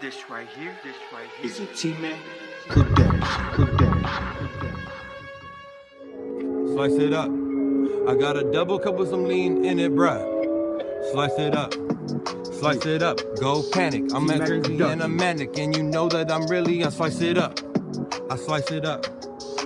This right here, this right here. Is it TMAC? Production, production. Slice it up. I got a double cup with some lean in it, bruh. Slice it up. Slice it up. Go panic. I'm See, a crazy and a manic, and you know that I'm really a slice it up. I slice it up.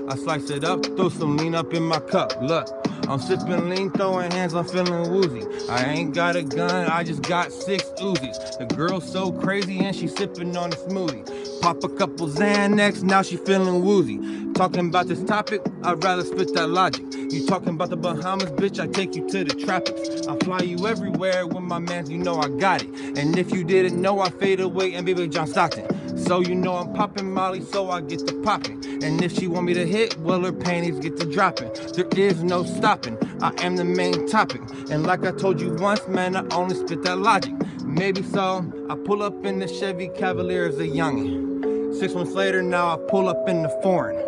I slice it up. Throw some lean up in my cup. Look. I'm sipping lean, throwing hands, I'm feeling woozy. I ain't got a gun, I just got six Uzis. The girl's so crazy and she sipping on a smoothie. Pop a couple Xanax, now she feeling woozy. Talking about this topic, I'd rather spit that logic. You talking about the Bahamas, bitch, I take you to the tropics. I fly you everywhere with my mans, you know I got it. And if you didn't know, I fade away and be with John Stockton. So you know I'm popping Molly, so I get to popping. And if she want me to hit, well her panties get to dropping. There is no stopping. I am the main topic. And like I told you once, man, I only spit that logic. Maybe so. I pull up in the Chevy Cavalier as a youngin'. Six months later, now I pull up in the foreign.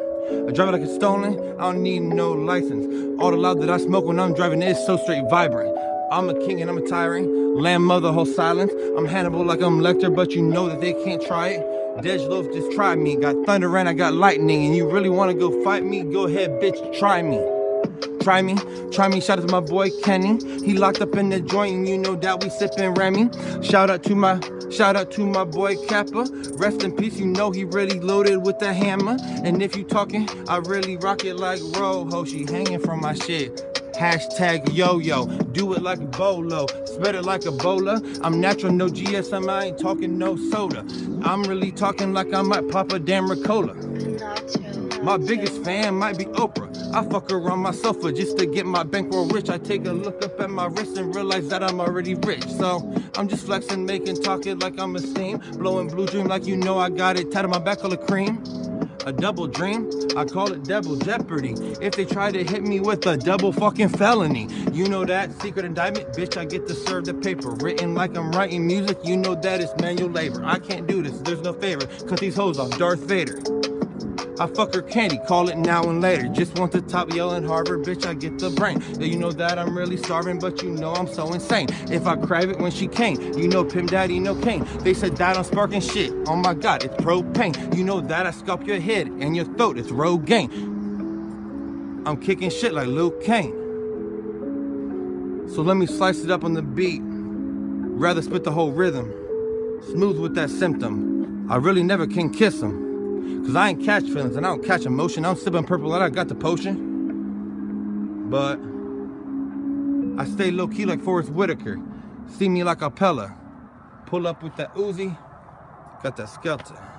I drive it like it's stolen. I don't need no license. All the loud that I smoke when I'm driving is so straight vibrant. I'm a king and I'm a tyrant. Lamb mother, hold silence. I'm Hannibal like I'm Lecter, but you know that they can't try it. Dej Loaf just tried me. Got thunder and I got lightning. And you really wanna go fight me? Go ahead, bitch, try me. Try me, try me. Shout out to my boy Kenny. He locked up in the joint, and you know that we sippin' Remy. Shout out to my, shout out to my boy Kappa. Rest in peace. You know he really loaded with the hammer. And if you talking, I really rock it like Roho. She hanging from my shit. Hashtag yo-yo, do it like a bolo, spread it like a bowler. I'm natural, no GSM, I ain't talking no soda. I'm really talking like I might pop a damn Ricola. My biggest fan might be Oprah. I fuck around my sofa just to get my bankroll rich. I take a look up at my wrist and realize that I'm already rich. So I'm just flexing, making, talking like I'm a steam. Blowing blue dream like you know I got it. Tatted on my back full of cream. A double dream, I call it double jeopardy. If they try to hit me with a double fucking felony, you know that secret indictment, bitch. I get to serve the paper, written like I'm writing music. You know that it's manual labor. I can't do this, there's no favor. Cut these hoes off, Darth Vader. I fuck her candy, call it now and later. Just want the top yelling Harvard, bitch, I get the brain. You know that I'm really starving, but you know I'm so insane. If I crave it when she came, you know Pim Daddy, no cane. They said died on sparking shit. Oh my god, it's propane. You know that I scalp your head and your throat, it's Rogaine. I'm kicking shit like Lil Kane. So let me slice it up on the beat. Rather spit the whole rhythm. Smooth with that symptom. I really never can kiss him. Cause I ain't catch feelings and I don't catch emotion. I'm sipping purple and I got the potion. But I stay low key like Forest Whitaker. See me like a Pella. Pull up with that Uzi. Got that Skelter.